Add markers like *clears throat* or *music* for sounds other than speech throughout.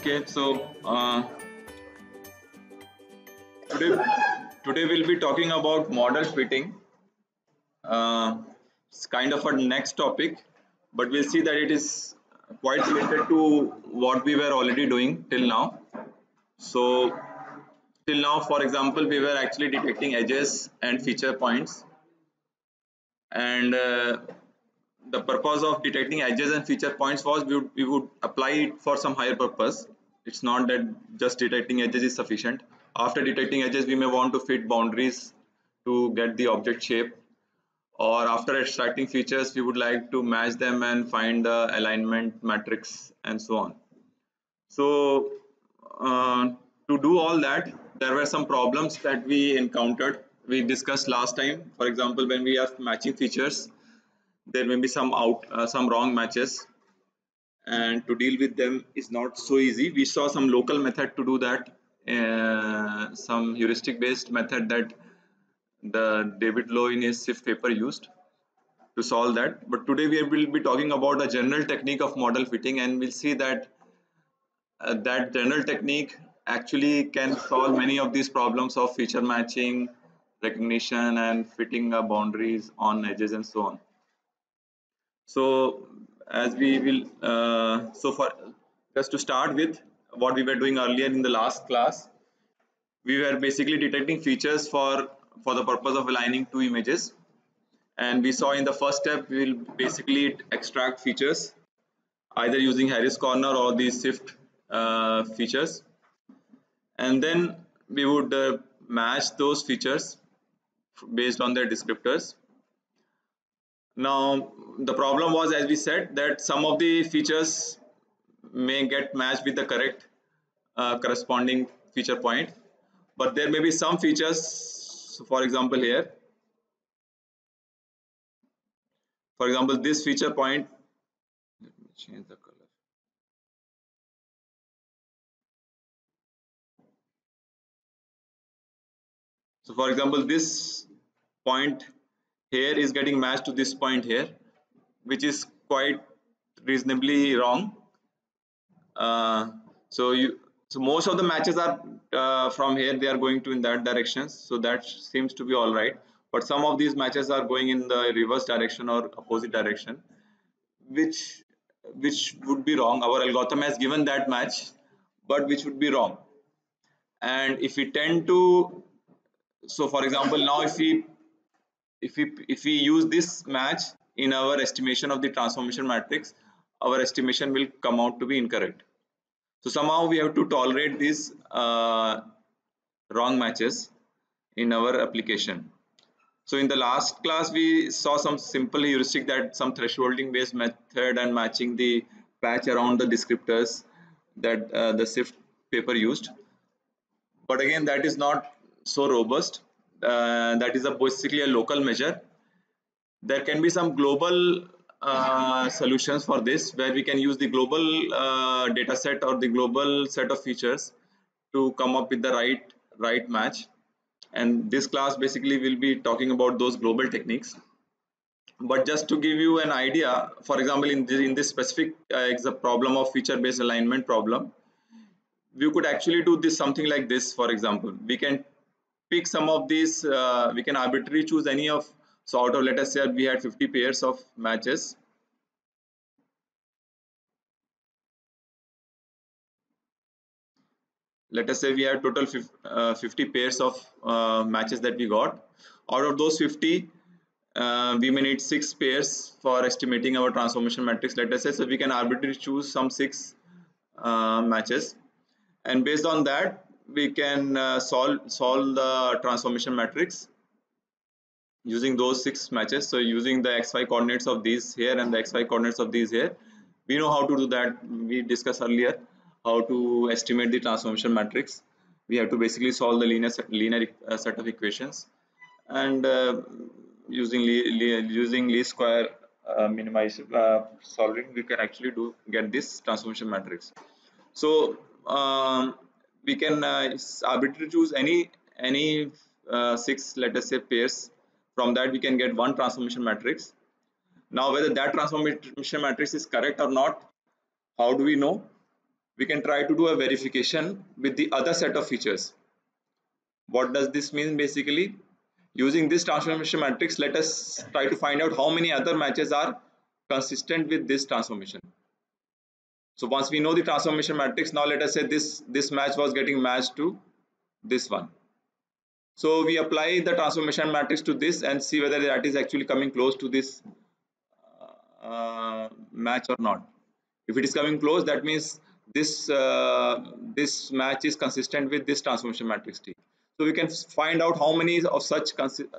Okay, so uh, today today we'll be talking about model fitting. Uh, it's kind of a next topic, but we'll see that it is quite related to what we were already doing till now. So till now, for example, we were actually detecting edges and feature points, and uh, the purpose of detecting edges and feature points was we would, we would apply it for some higher purpose. It's not that just detecting edges is sufficient. After detecting edges we may want to fit boundaries to get the object shape. Or after extracting features we would like to match them and find the alignment matrix and so on. So uh, to do all that there were some problems that we encountered. We discussed last time. For example when we are matching features there may be some out uh, some wrong matches and to deal with them is not so easy. We saw some local method to do that uh, some heuristic based method that the David Lowe in his SIFT paper used to solve that. But today we will be talking about a general technique of model fitting and we'll see that uh, that general technique actually can solve many of these problems of feature matching recognition and fitting boundaries on edges and so on so as we will uh, so for just to start with what we were doing earlier in the last class we were basically detecting features for for the purpose of aligning two images. And we saw in the first step we will basically extract features either using Harris corner or the SIFT uh, features. And then we would uh, match those features based on their descriptors now the problem was as we said that some of the features may get matched with the correct uh, corresponding feature point. But there may be some features for example here. For example this feature point let me change the color. So for example this point here is getting matched to this point here which is quite reasonably wrong. Uh, so you so most of the matches are uh, from here they are going to in that direction. So that seems to be all right. But some of these matches are going in the reverse direction or opposite direction which which would be wrong. Our algorithm has given that match but which would be wrong. And if we tend to so for example now if we if we if we use this match in our estimation of the transformation matrix our estimation will come out to be incorrect. So somehow we have to tolerate these uh, wrong matches in our application. So in the last class we saw some simple heuristic that some thresholding based method and matching the patch around the descriptors that uh, the SIFT paper used. But again that is not so robust uh, that is a basically a local measure. There can be some global uh, solutions for this where we can use the global uh, data set or the global set of features to come up with the right right match. And this class basically will be talking about those global techniques. But just to give you an idea for example in this, in this specific uh, problem of feature based alignment problem we could actually do this something like this for example. We can pick some of these uh, we can arbitrarily choose any of so out of let us say we had 50 pairs of matches. Let us say we had total 50, uh, 50 pairs of uh, matches that we got. Out of those 50 uh, we may need six pairs for estimating our transformation matrix let us say. So we can arbitrarily choose some six uh, matches. And based on that we can uh, solve solve the transformation matrix using those six matches. So using the xy coordinates of these here and the xy coordinates of these here we know how to do that. We discussed earlier how to estimate the transformation matrix. We have to basically solve the linear set, linear uh, set of equations. And uh, using using least square uh, minimize uh, solving we can actually do get this transformation matrix. So um, we can uh, arbitrarily choose any any uh, six let us say pairs. From that we can get one transformation matrix. Now whether that transformation matrix is correct or not how do we know? We can try to do a verification with the other set of features. What does this mean basically? Using this transformation matrix let us try to find out how many other matches are consistent with this transformation so once we know the transformation matrix now let us say this this match was getting matched to this one. So we apply the transformation matrix to this and see whether that is actually coming close to this uh, match or not. If it is coming close that means this uh, this match is consistent with this transformation matrix T. So we can find out how many of such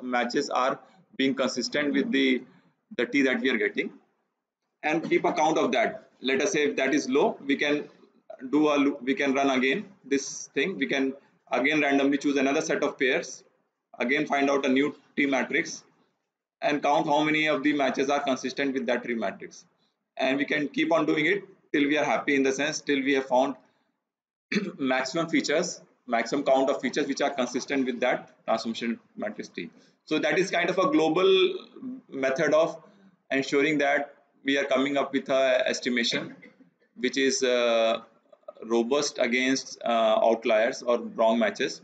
matches are being consistent with the the t that we are getting and keep account of that let us say if that is low we can do a we can run again this thing we can again randomly choose another set of pairs again find out a new t matrix and count how many of the matches are consistent with that tree matrix and we can keep on doing it till we are happy in the sense till we have found *clears throat* maximum features maximum count of features which are consistent with that transformation matrix T. So that is kind of a global method of ensuring that we are coming up with a estimation which is uh, robust against uh, outliers or wrong matches.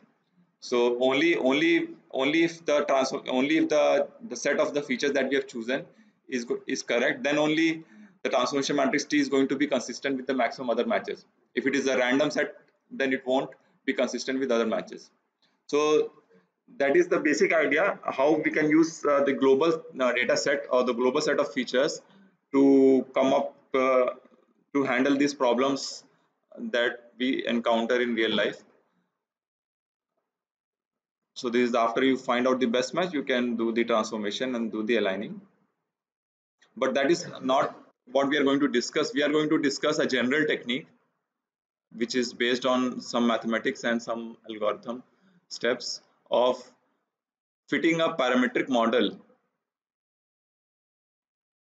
So only only only if the transfer only if the the set of the features that we have chosen is is correct then only the transformation matrix T is going to be consistent with the maximum other matches. If it is a random set then it won't be consistent with other matches. So that is the basic idea how we can use uh, the global uh, data set or the global set of features to come up uh, to handle these problems that we encounter in real life. So this is after you find out the best match, you can do the transformation and do the aligning. But that is not what we are going to discuss. We are going to discuss a general technique which is based on some mathematics and some algorithm steps of fitting a parametric model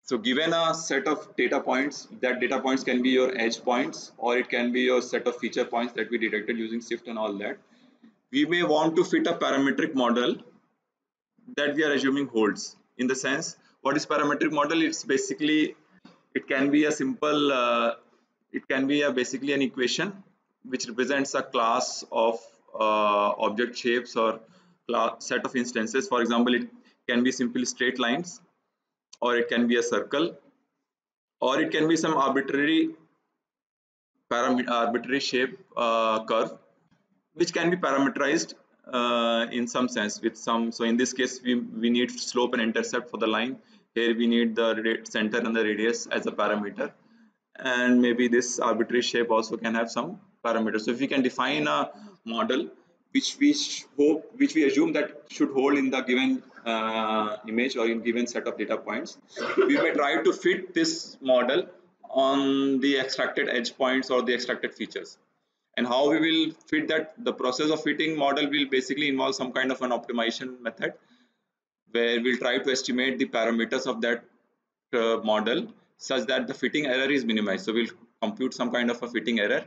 so given a set of data points that data points can be your edge points or it can be your set of feature points that we detected using SIFT and all that we may want to fit a parametric model that we are assuming holds in the sense what is parametric model? It's basically it can be a simple uh, it can be a basically an equation which represents a class of uh, object shapes or set of instances. For example it can be simply straight lines or it can be a circle or it can be some arbitrary arbitrary shape uh, curve which can be parameterized uh, in some sense with some so in this case we, we need slope and intercept for the line. Here we need the center and the radius as a parameter. And maybe this arbitrary shape also can have some parameters. So if we can define a model which we hope which we assume that should hold in the given uh, image or in given set of data points we may try to fit this model on the extracted edge points or the extracted features and how we will fit that the process of fitting model will basically involve some kind of an optimization method where we'll try to estimate the parameters of that uh, model such that the fitting error is minimized. So we'll compute some kind of a fitting error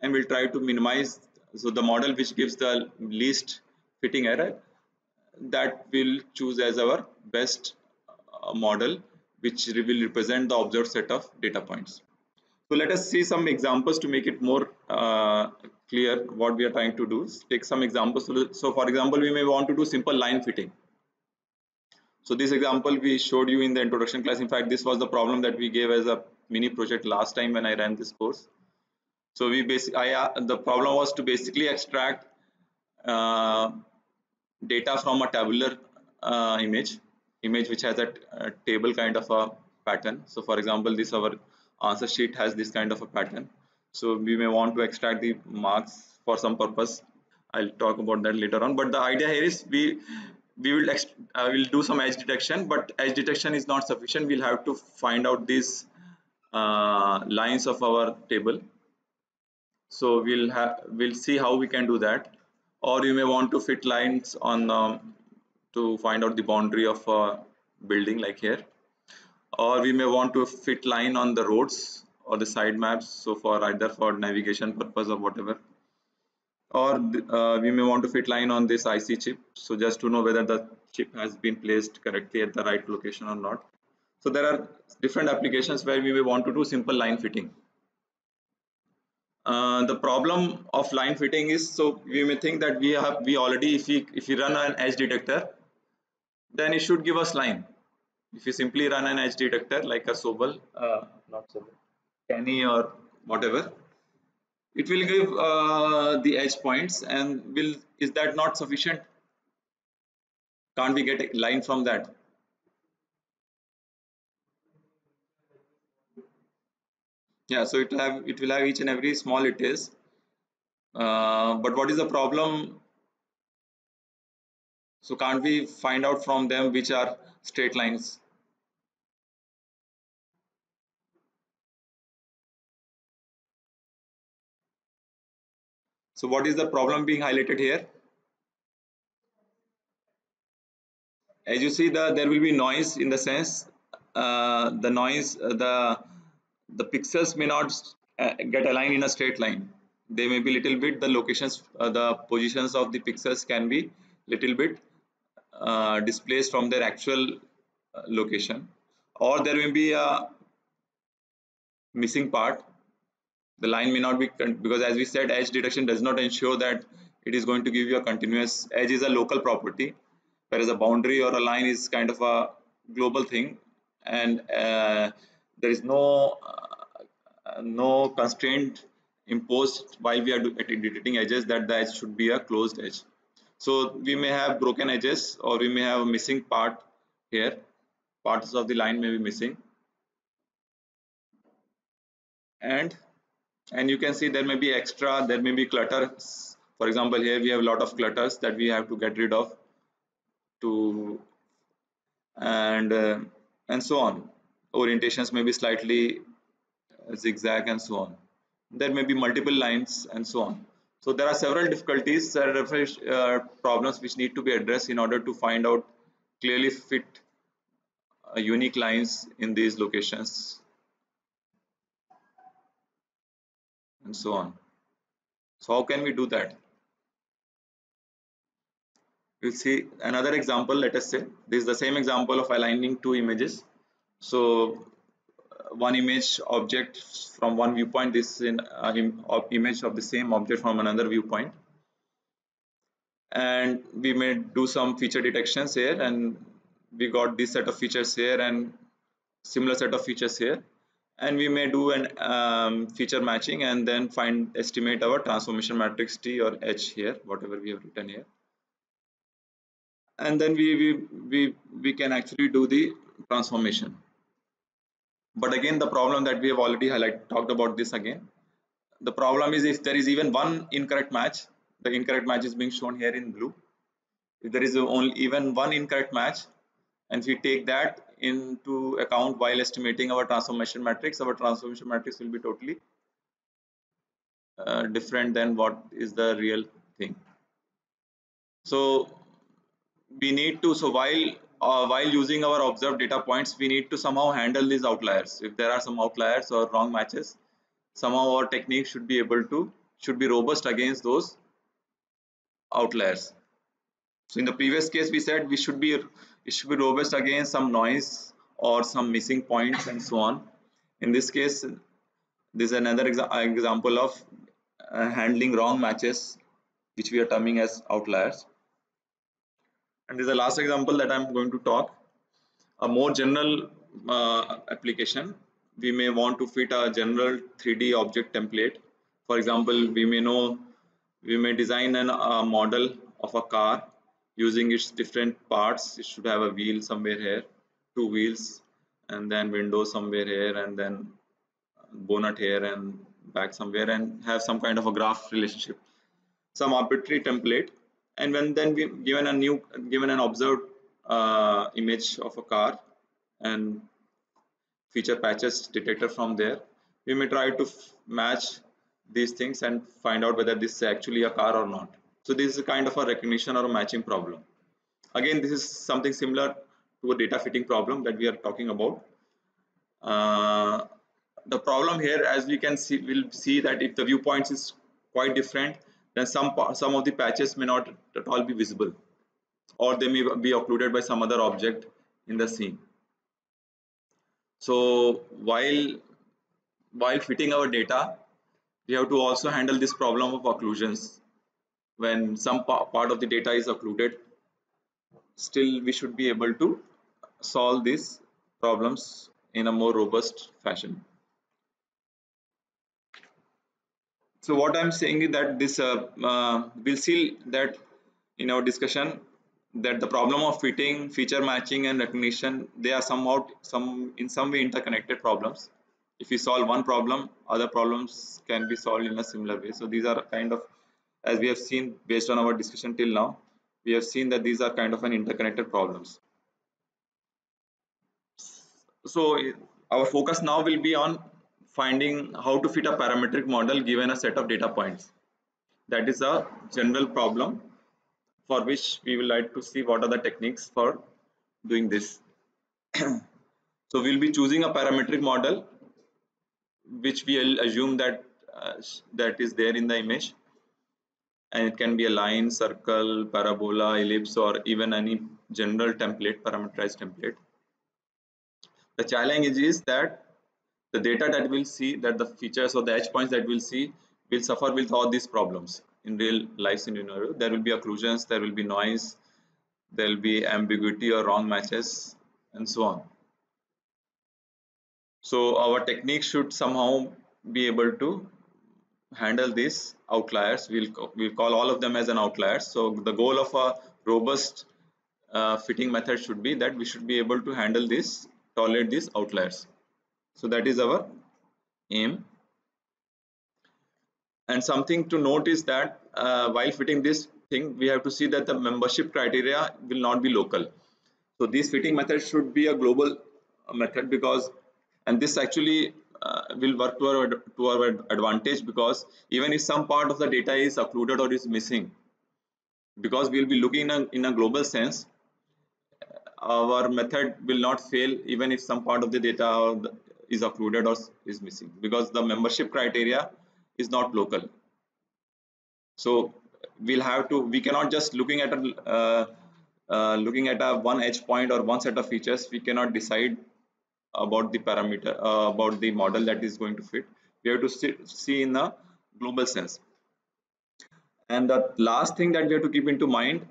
and we'll try to minimize so the model which gives the least fitting error that we'll choose as our best uh, model which will represent the observed set of data points. So let us see some examples to make it more uh, clear what we are trying to do. Take some examples. So for example, we may want to do simple line fitting. So this example we showed you in the introduction class. In fact, this was the problem that we gave as a mini project last time when I ran this course. So we basically, I, uh, the problem was to basically extract uh, data from a tabular uh, image, image which has a, a, table kind of a pattern. So for example, this our answer sheet has this kind of a pattern. So we may want to extract the marks for some purpose. I'll talk about that later on. But the idea here is we we will uh, will do some edge detection but edge detection is not sufficient we'll have to find out these uh, lines of our table so we'll have we'll see how we can do that or you may want to fit lines on um, to find out the boundary of a building like here. Or we may want to fit line on the roads or the side maps so for either for navigation purpose or whatever. Or uh, we may want to fit line on this IC chip so just to know whether the chip has been placed correctly at the right location or not. So there are different applications where we may want to do simple line fitting uh, the problem of line fitting is so we may think that we have we already if we if we run an edge detector then it should give us line. If you simply run an edge detector like a Sobel uh, not Sobel Canny or whatever it will give uh, the edge points and will is that not sufficient? Can't we get a line from that yeah so it will have it will have each and every small it is. Uh, but what is the problem? So can't we find out from them which are straight lines? So what is the problem being highlighted here? As you see the there will be noise in the sense uh, the noise uh, the the pixels may not uh, get aligned in a straight line. They may be little bit the locations uh, the positions of the pixels can be little bit uh, displaced from their actual uh, location. Or there may be a missing part. The line may not be because as we said edge detection does not ensure that it is going to give you a continuous edge is a local property whereas a boundary or a line is kind of a global thing. And uh, there is no no constraint imposed while we are detecting edges that the edge should be a closed edge. So we may have broken edges or we may have a missing part here. Parts of the line may be missing. And and you can see there may be extra there may be clutter for example here we have a lot of clutters that we have to get rid of to and uh, and so on. Orientations may be slightly zigzag and so on. There may be multiple lines and so on. So there are several difficulties uh, problems which need to be addressed in order to find out clearly fit uh, unique lines in these locations. And so on. So how can we do that? We'll see another example let us say. This is the same example of aligning two images. So one image object from one viewpoint this is an uh, image of the same object from another viewpoint. And we may do some feature detections here and we got this set of features here and similar set of features here. And we may do an um, feature matching and then find estimate our transformation matrix T or H here whatever we have written here. And then we we we, we can actually do the transformation but again the problem that we have already highlighted talked about this again. The problem is if there is even one incorrect match the incorrect match is being shown here in blue. If there is only even one incorrect match and if we take that into account while estimating our transformation matrix our transformation matrix will be totally uh, different than what is the real thing. So we need to so while uh, while using our observed data points we need to somehow handle these outliers. If there are some outliers or wrong matches somehow our technique should be able to should be robust against those outliers. So in the previous case we said we should be it should be robust against some noise or some missing points and so on. In this case this is another exa example of uh, handling wrong matches which we are terming as outliers and this is the last example that I'm going to talk. A more general uh, application. We may want to fit a general 3d object template. For example we may know we may design a uh, model of a car using its different parts. It should have a wheel somewhere here two wheels and then windows somewhere here and then bonnet here and back somewhere and have some kind of a graph relationship. Some arbitrary template and when then we given a new given an observed uh, image of a car and feature patches detector from there we may try to match these things and find out whether this is actually a car or not. So this is a kind of a recognition or a matching problem. Again this is something similar to a data fitting problem that we are talking about. Uh, the problem here as we can see we'll see that if the viewpoints is quite different then some some of the patches may not at all be visible or they may be occluded by some other object in the scene. So while while fitting our data we have to also handle this problem of occlusions. When some part of the data is occluded still we should be able to solve these problems in a more robust fashion so what i'm saying is that this uh, uh, we'll see that in our discussion that the problem of fitting feature matching and recognition they are somewhat some in some way interconnected problems. If you solve one problem other problems can be solved in a similar way. So these are kind of as we have seen based on our discussion till now we have seen that these are kind of an interconnected problems. So our focus now will be on finding how to fit a parametric model given a set of data points. That is a general problem for which we will like to see what are the techniques for doing this. *clears throat* So we'll be choosing a parametric model which we will assume that uh, that is there in the image. And it can be a line circle parabola ellipse or even any general template parameterized template. The challenge is that the data that we'll see that the features or the edge points that we'll see will suffer with all these problems. In real life scenario there will be occlusions there will be noise there will be ambiguity or wrong matches and so on. So our technique should somehow be able to handle these outliers. We'll we'll call all of them as an outlier. So the goal of a robust uh, fitting method should be that we should be able to handle this tolerate these outliers so that is our aim. And something to note is that uh, while fitting this thing we have to see that the membership criteria will not be local. So this fitting method should be a global method because and this actually uh, will work to our to our advantage because even if some part of the data is occluded or is missing because we will be looking in a, in a global sense our method will not fail even if some part of the data is occluded or is missing because the membership criteria is not local. So we'll have to we cannot just looking at a uh, uh, looking at a one edge point or one set of features we cannot decide about the parameter uh, about the model that is going to fit. We have to see, see in a global sense. And the last thing that we have to keep into mind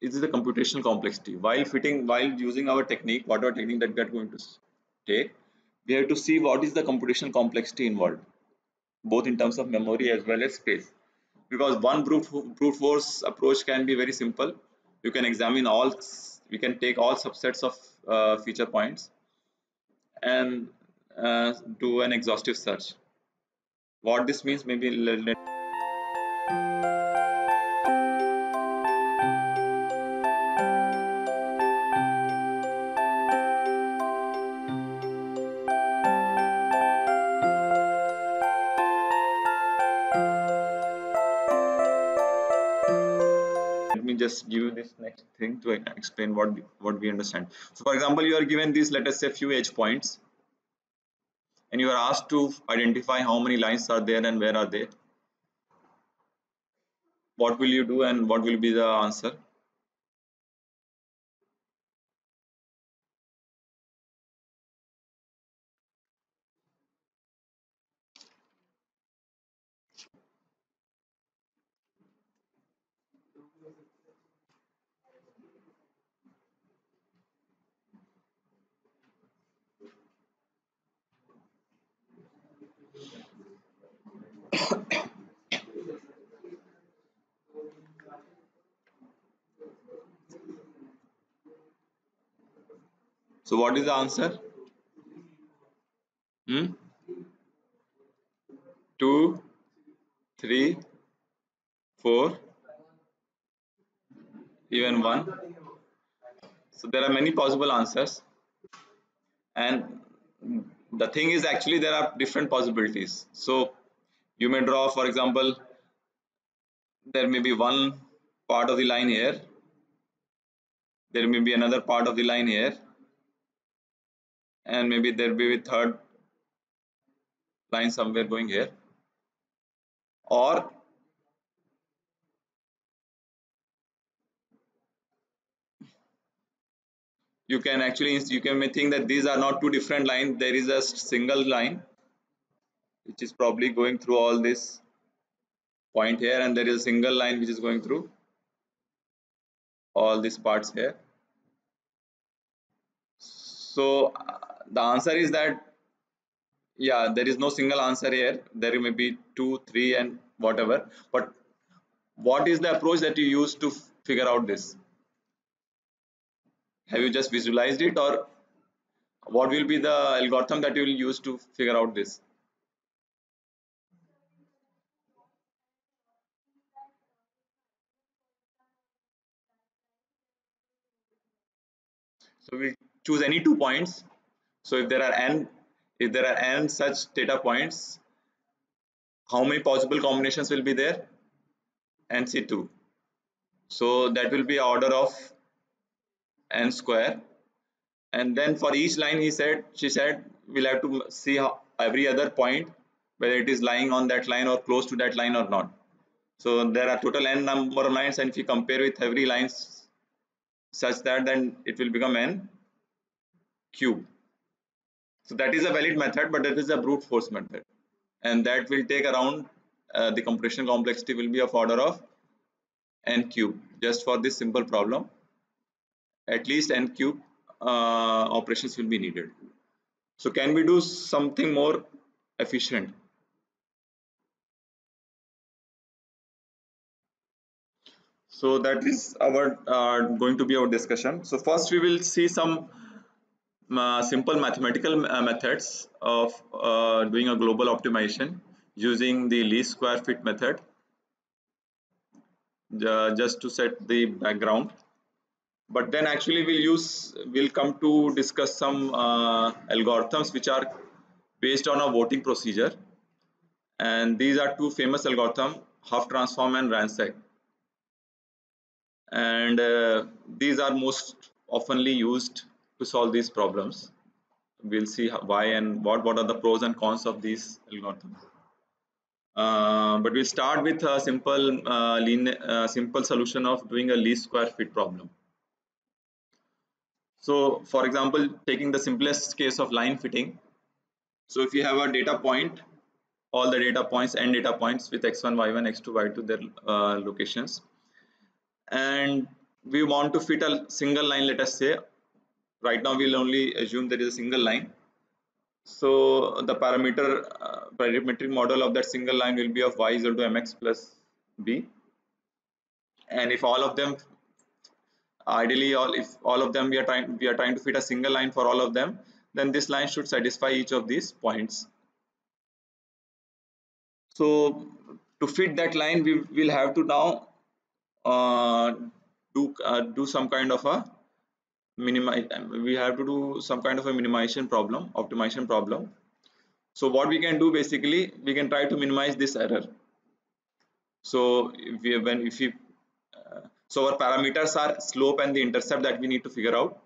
is the computational complexity. While fitting while using our technique whatever technique that we are going to take we have to see what is the computational complexity involved both in terms of memory as well as space. Because one brute, brute force approach can be very simple. You can examine all we can take all subsets of uh, feature points and uh, do an exhaustive search. What this means maybe next thing to explain what what we understand. So for example you are given these let us say few edge points and you are asked to identify how many lines are there and where are they. What will you do and what will be the answer So what is the answer? Hmm? Two, three, four, even one. So there are many possible answers. And the thing is actually there are different possibilities. So you may draw, for example, there may be one part of the line here. There may be another part of the line here and maybe there will be a third line somewhere going here. Or you can actually you can may think that these are not two different lines. There is a single line which is probably going through all this point here. And there is a single line which is going through all these parts here. So the answer is that yeah there is no single answer here. There may be two three and whatever. But what is the approach that you use to figure out this? Have you just visualized it or what will be the algorithm that you will use to figure out this? So we choose any two points so if there are n if there are n such data points how many possible combinations will be there? Nc2 so that will be order of n square. And then for each line he said she said we'll have to see how every other point whether it is lying on that line or close to that line or not. So there are total n number of lines and if you compare with every lines such that then it will become n cube so that is a valid method but that is a brute force method. And that will take around uh, the computational complexity will be of order of n cube just for this simple problem. At least n cube uh, operations will be needed. So can we do something more efficient? So that is our uh, going to be our discussion. So first we will see some simple mathematical uh, methods of uh, doing a global optimization using the least square fit method just to set the background. But then actually we'll use we'll come to discuss some uh, algorithms which are based on a voting procedure. And these are two famous algorithm Hough transform and RANSAC. And uh, these are most oftenly used to solve these problems. We'll see how, why and what what are the pros and cons of these algorithms. Uh, but we'll start with a simple uh, linear, uh, simple solution of doing a least square fit problem. So for example taking the simplest case of line fitting. So if you have a data point all the data points and data points with x1 y1 x2 y2 their uh, locations. And we want to fit a single line let us say right now we'll only assume there is a single line. So the parameter uh, parametric model of that single line will be of y is equal to mx plus b. And if all of them ideally all if all of them we are trying we are trying to fit a single line for all of them then this line should satisfy each of these points. So to fit that line we will have to now uh, do uh, do some kind of a minimize we have to do some kind of a minimization problem optimization problem. So what we can do basically we can try to minimize this error. So if we when if we uh, so our parameters are slope and the intercept that we need to figure out.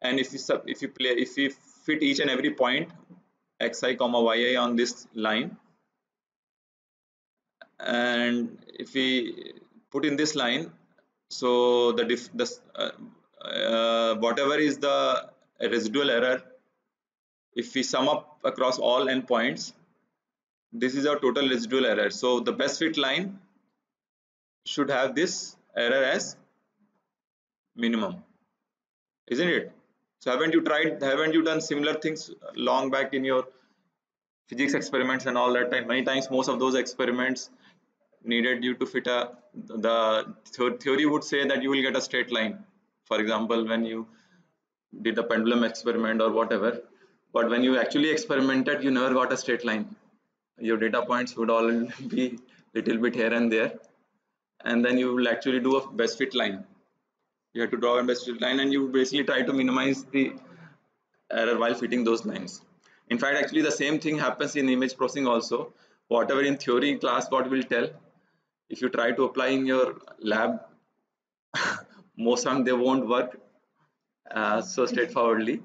And if you sub if you play if we fit each and every point xi comma yi on this line. And if we put in this line so the diff the uh, uh, whatever is the residual error if we sum up across all endpoints this is our total residual error. So the best fit line should have this error as minimum isn't it? So haven't you tried haven't you done similar things long back in your physics experiments and all that time? Many times most of those experiments needed you to fit a the theory would say that you will get a straight line. For example when you did the pendulum experiment or whatever but when you actually experimented you never got a straight line. Your data points would all *laughs* be little bit here and there and then you will actually do a best fit line. You have to draw a best fit line and you basically try to minimize the error while fitting those lines. In fact actually the same thing happens in image processing also. Whatever in theory class what will tell if you try to apply in your lab *laughs* most of them they won't work uh, so straightforwardly.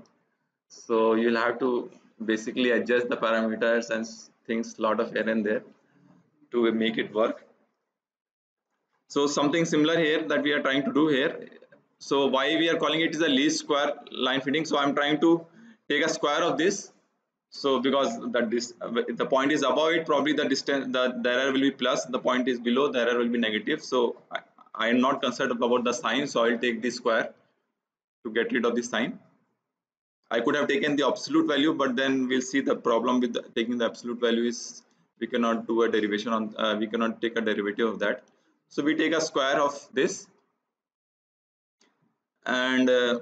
So you'll have to basically adjust the parameters and things lot of here and there to make it work. So something similar here that we are trying to do here. So why we are calling it is a least square line fitting? So i'm trying to take a square of this so because that this the point is above it probably the distance the, the error will be plus the point is below the error will be negative. So I, I am not concerned about the sign so I will take the square to get rid of the sign. I could have taken the absolute value but then we'll see the problem with the, taking the absolute value is we cannot do a derivation on uh, we cannot take a derivative of that. So we take a square of this. And uh,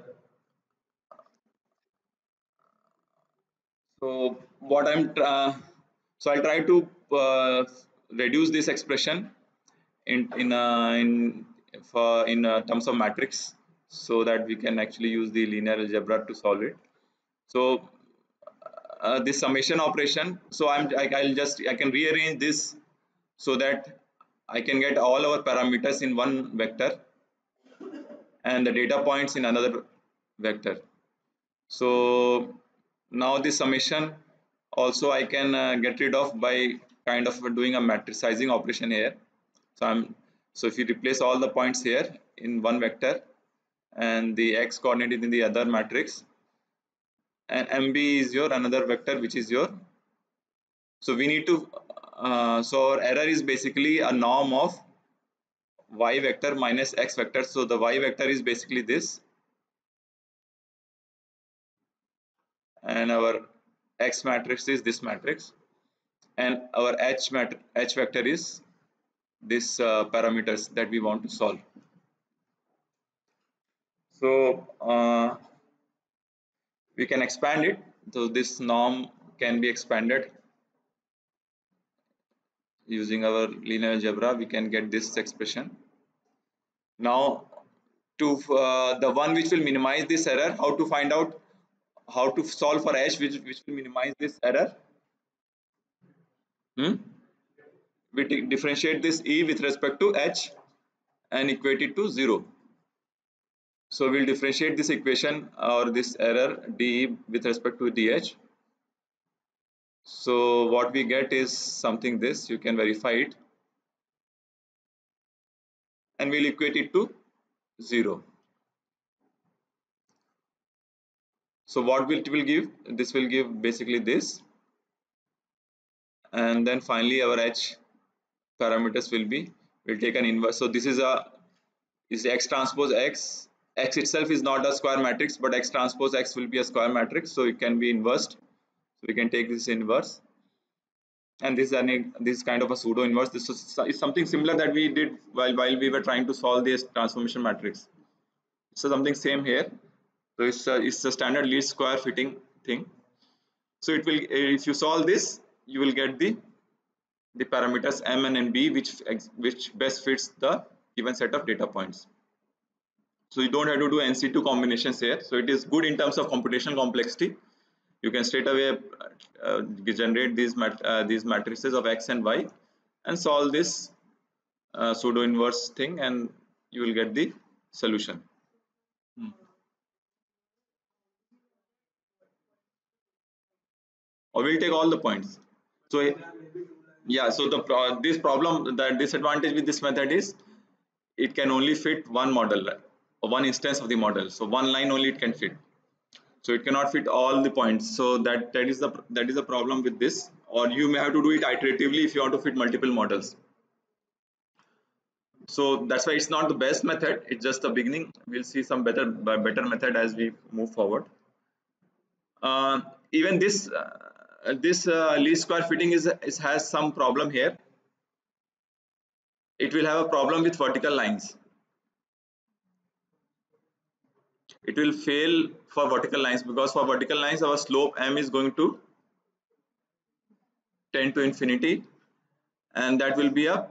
so what I'm uh, so I'll try to uh, reduce this expression in in uh, in for in terms of matrix so that we can actually use the linear algebra to solve it. So uh, this summation operation so I'm I, I'll just I can rearrange this so that I can get all our parameters in one vector and the data points in another vector. So now this summation also I can uh, get rid of by kind of doing a matrixizing operation here. So I'm so if you replace all the points here in one vector and the x coordinate in the other matrix and mb is your another vector which is your so we need to uh, so our error is basically a norm of y vector minus x vector. So the y vector is basically this and our x matrix is this matrix and our h mat h vector is this uh, parameters that we want to solve. So uh, we can expand it. So this norm can be expanded. Using our linear algebra we can get this expression. Now to uh, the one which will minimize this error how to find out how to solve for h which, which will minimize this error. Hmm? we differentiate this e with respect to h and equate it to 0 so we'll differentiate this equation or this error d with respect to dh so what we get is something this. You can verify it. And we'll equate it to 0 so what will it will give? This will give basically this. And then finally our h parameters will be will take an inverse. So this is a is x transpose x. X itself is not a square matrix but x transpose x will be a square matrix. So it can be inversed. So we can take this inverse. And this is an this kind of a pseudo inverse. This is, is something similar that we did while while we were trying to solve this transformation matrix. So something same here so it's a, it's a standard least square fitting thing. So it will if you solve this you will get the the parameters m and b which which best fits the given set of data points. So you don't have to do nc2 combinations here. So it is good in terms of computational complexity. You can straight away uh, generate these mat uh, these matrices of x and y and solve this uh, pseudo inverse thing and you will get the solution or we'll take all the points. So yeah so the this problem the disadvantage with this method is it can only fit one model one instance of the model. So one line only it can fit. So it cannot fit all the points. So that that is the that is the problem with this. Or you may have to do it iteratively if you want to fit multiple models. So that's why it's not the best method. It's just the beginning. We'll see some better better method as we move forward. Uh, even this uh, uh, this uh, least square fitting is, is has some problem here. It will have a problem with vertical lines. It will fail for vertical lines because for vertical lines our slope m is going to tend to infinity. And that will be a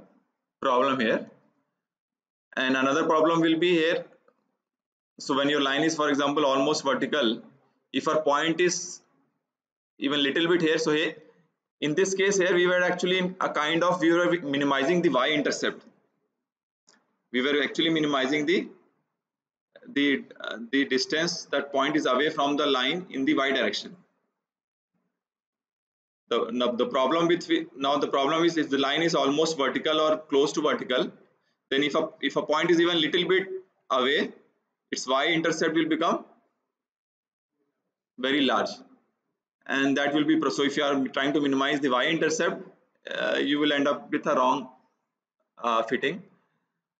problem here. And another problem will be here. So when your line is for example almost vertical if our point is even little bit here. So here in this case here we were actually in a kind of we were minimizing the y-intercept. We were actually minimizing the the uh, the distance that point is away from the line in the y direction. The now the problem with now the problem is if the line is almost vertical or close to vertical then if a if a point is even little bit away its y intercept will become very large and that will be so if you are trying to minimize the y-intercept uh, you will end up with a wrong uh, fitting.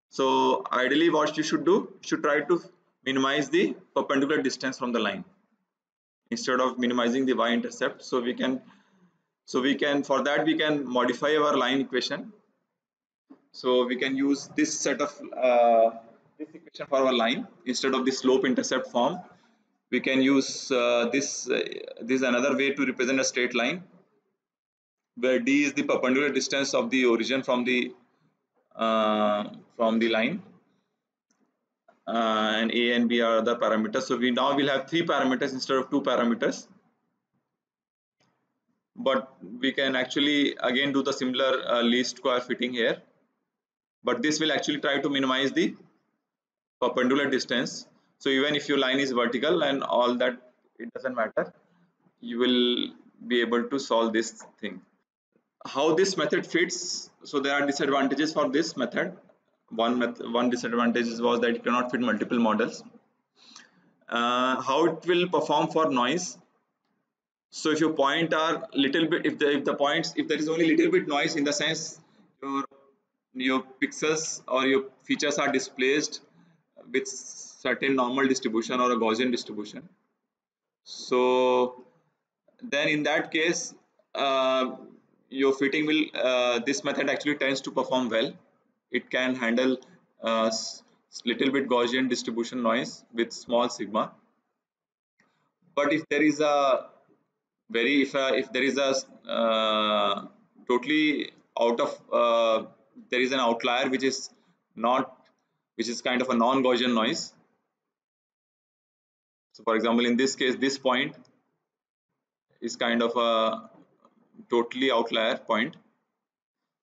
So ideally what you should do you should try to minimize the perpendicular distance from the line instead of minimizing the y-intercept. So we can so we can for that we can modify our line equation. So we can use this set of uh, this equation for our line instead of the slope intercept form we can use uh, this uh, this is another way to represent a straight line where d is the perpendicular distance of the origin from the uh, from the line. Uh, and a and b are other parameters. So we now will have three parameters instead of two parameters. But we can actually again do the similar uh, least square fitting here. But this will actually try to minimize the perpendicular distance so even if your line is vertical and all that it doesn't matter. You will be able to solve this thing. How this method fits so there are disadvantages for this method. One method one disadvantage was that it cannot fit multiple models. Uh, how it will perform for noise? So if your point are little bit if the if the points if there is only little bit noise in the sense your your pixels or your features are displaced with certain normal distribution or a Gaussian distribution. So then in that case uh, your fitting will uh, this method actually tends to perform well. It can handle uh, little bit Gaussian distribution noise with small sigma. But if there is a very if, uh, if there is a uh, totally out of uh, there is an outlier which is not which is kind of a non-Gaussian noise so for example in this case this point is kind of a totally outlier point.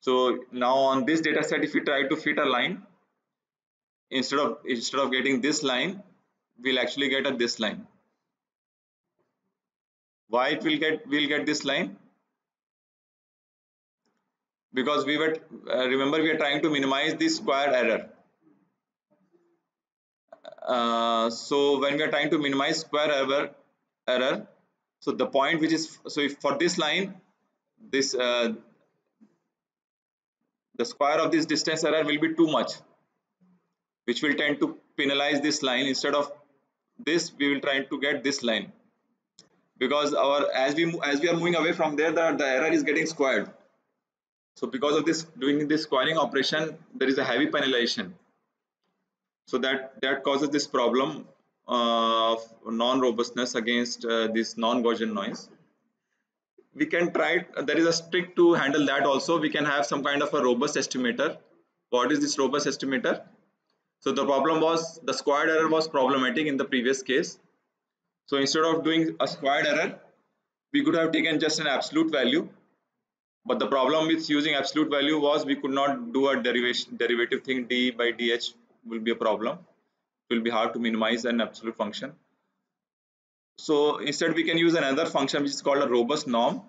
So now on this data set if we try to fit a line instead of instead of getting this line we'll actually get a this line. Why it will get we'll get this line? Because we were uh, remember we are trying to minimize the square error uh, so when we are trying to minimize square error error so the point which is so if for this line this uh, the square of this distance error will be too much which will tend to penalize this line. Instead of this we will try to get this line. Because our as we as we are moving away from there the, the error is getting squared. So because of this doing this squaring operation there is a heavy penalization so that that causes this problem of non-robustness against uh, this non-Gaussian noise. We can try there is a trick to handle that also. We can have some kind of a robust estimator. What is this robust estimator? So the problem was the squared error was problematic in the previous case. So instead of doing a squared error we could have taken just an absolute value. But the problem with using absolute value was we could not do a derivation derivative thing d by dh will be a problem. It will be hard to minimize an absolute function. So instead we can use another function which is called a robust norm.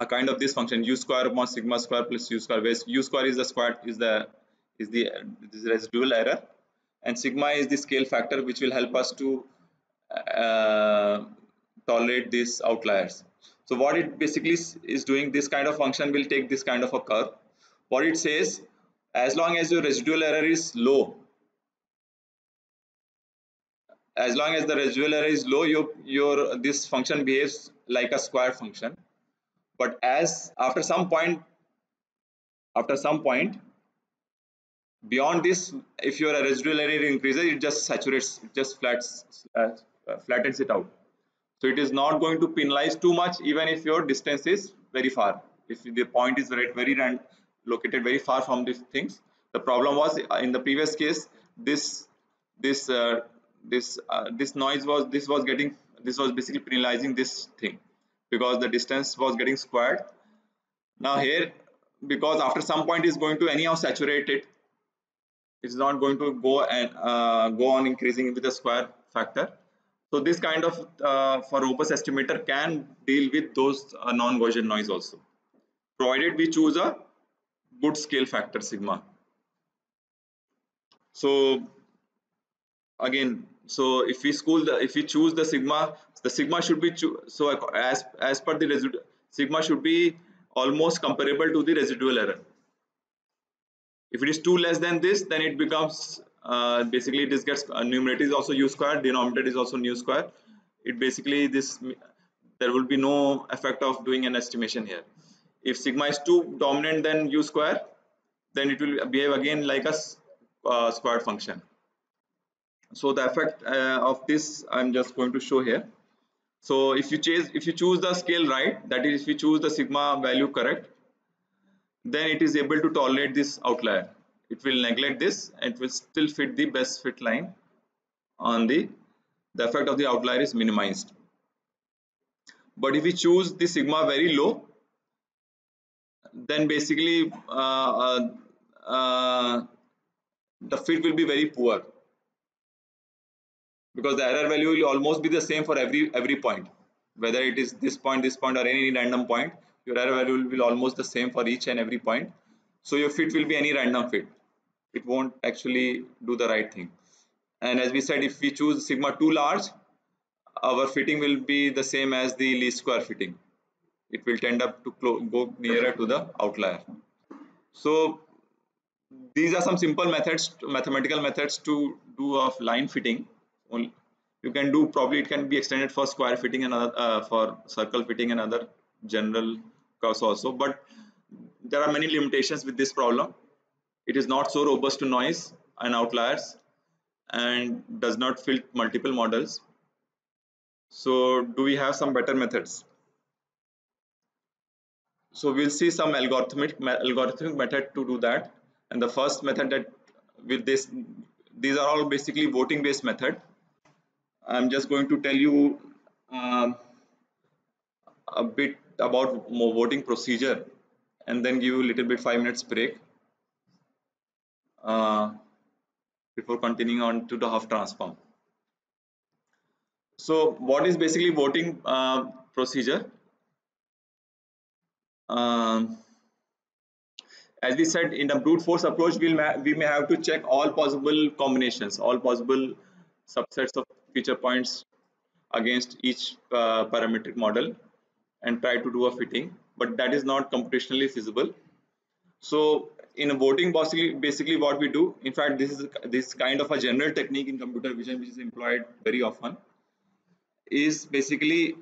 A kind of this function u square upon sigma square plus u square where u square is the square is the is the, is the residual error. And sigma is the scale factor which will help us to uh, tolerate these outliers. So what it basically is doing this kind of function will take this kind of a curve. What it says as long as your residual error is low. As long as the residual error is low your your this function behaves like a square function. But as after some point after some point beyond this if your residual error increases it just saturates it just flats uh, flattens it out. So it is not going to penalize too much even if your distance is very far. If the point is very very located very far from these things. The problem was in the previous case this this uh, this uh, this noise was this was getting this was basically penalizing this thing because the distance was getting squared. Now here because after some point is going to anyhow saturate it it's not going to go and uh, go on increasing with the square factor. So this kind of uh, for robust estimator can deal with those uh, non-Gaussian noise also. Provided we choose a good scale factor sigma. So again so if we school the if we choose the sigma the sigma should be so as as per the residual sigma should be almost comparable to the residual error. If it is 2 less than this then it becomes uh, basically this gets uh, numerator is also u square denominator is also nu square it basically this there will be no effect of doing an estimation here if sigma is too dominant than u square then it will behave again like a uh, squared function. So the effect uh, of this i'm just going to show here. So if you choose if you choose the scale right that is if you choose the sigma value correct then it is able to tolerate this outlier. It will neglect this and it will still fit the best fit line on the the effect of the outlier is minimized. But if we choose the sigma very low then basically uh, uh, uh, the fit will be very poor. Because the error value will almost be the same for every every point. Whether it is this point this point or any random point your error value will be almost the same for each and every point. So your fit will be any random fit it won't actually do the right thing. And as we said if we choose sigma too large our fitting will be the same as the least square fitting it will tend up to go nearer to the outlier. So these are some simple methods mathematical methods to do of line fitting. You can do probably it can be extended for square fitting and other uh, for circle fitting and other general curves also but there are many limitations with this problem. It is not so robust to noise and outliers and does not fit multiple models. So do we have some better methods so we'll see some algorithmic algorithmic method to do that and the first method that with this these are all basically voting based method I'm just going to tell you uh, a bit about more voting procedure and then give you a little bit five minutes break uh, before continuing on to the Hough transform. So what is basically voting uh, procedure? Um, as we said in the brute force approach, we'll we may have to check all possible combinations, all possible subsets of feature points against each uh, parametric model and try to do a fitting but that is not computationally feasible. So in a voting basically basically what we do in fact this is this kind of a general technique in computer vision which is employed very often is basically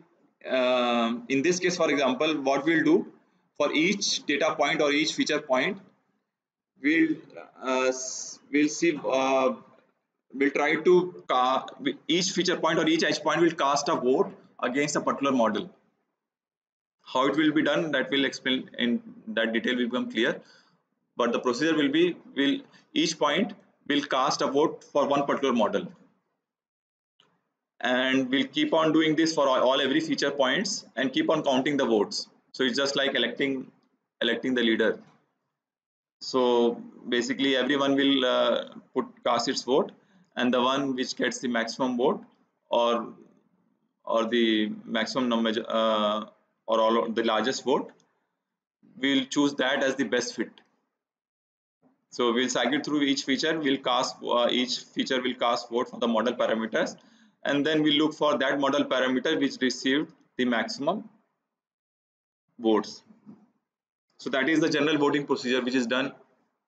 uh, in this case for example what we'll do for each data point or each feature point we'll uh, we'll see uh, we'll try to each feature point or each edge point will cast a vote against a particular model. How it will be done that will explain in that detail will become clear. But the procedure will be will each point will cast a vote for one particular model. And we'll keep on doing this for all, all every feature points and keep on counting the votes so it's just like electing electing the leader. So basically everyone will uh, put cast its vote and the one which gets the maximum vote or or the maximum number uh, or all the largest vote we'll choose that as the best fit. So we'll cycle through each feature we'll cast uh, each feature will cast vote for the model parameters and then we look for that model parameter which received the maximum votes so that is the general voting procedure which is done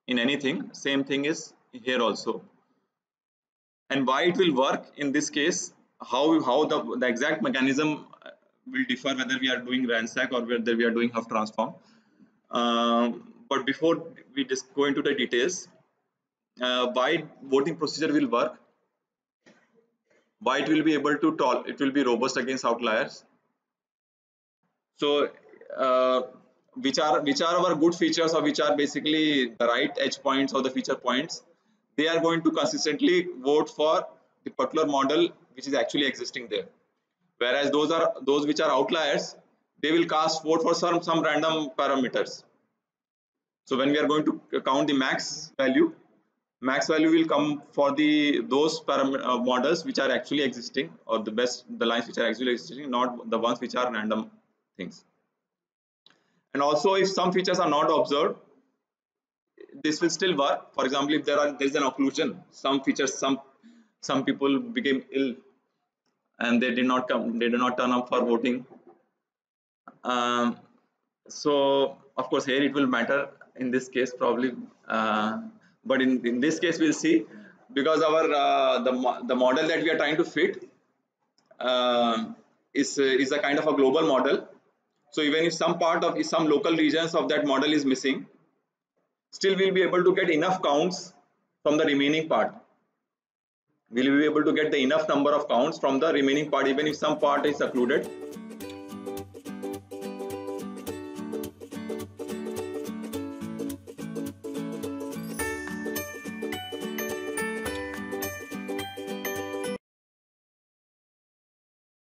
in anything. Same thing is here also. And why it will work in this case how how the, the exact mechanism will differ whether we are doing RANSAC or whether we are doing Hough transform. Um, but before we just go into the details uh, why voting procedure will work why it will be able to tol it will be robust against outliers. So uh, which are which are our good features or which are basically the right edge points or the feature points they are going to consistently vote for the particular model which is actually existing there. Whereas those are those which are outliers they will cast vote for some some random parameters. So when we are going to count the max value max value will come for the those uh, models which are actually existing or the best the lines which are actually existing not the ones which are random things and also if some features are not observed this will still work. For example if there are there is an occlusion some features some some people became ill and they did not come they did not turn up for voting. Um, so of course here it will matter in this case probably uh, but in, in this case we'll see. Because our uh, the, the model that we are trying to fit uh, is, is a kind of a global model so even if some part of some local regions of that model is missing still we'll be able to get enough counts from the remaining part. We'll be able to get the enough number of counts from the remaining part even if some part is occluded